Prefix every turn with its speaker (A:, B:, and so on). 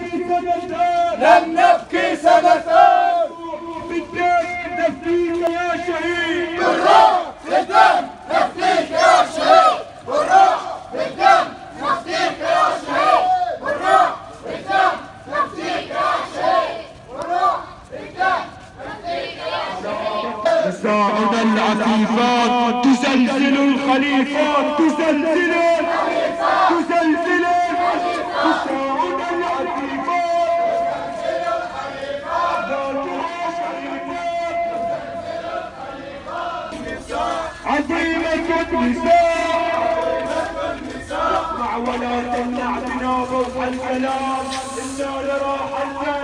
A: سنتان
B: لن نبكي سنتان
A: بالدم نفديك يا شهيد.
B: بالروح بالدم. نفديك يا شهيد. بالروح بالدم. نفديك يا شهيد. بالروح بالدم. نفديك يا شهيد. بالروح بالدم. نفديك يا شهيد.
A: العفيفات تزلزل الخليفات تزلزل عظيمة النساء مع ولا تمنع بنا روح الكلام إنا لراح الجنة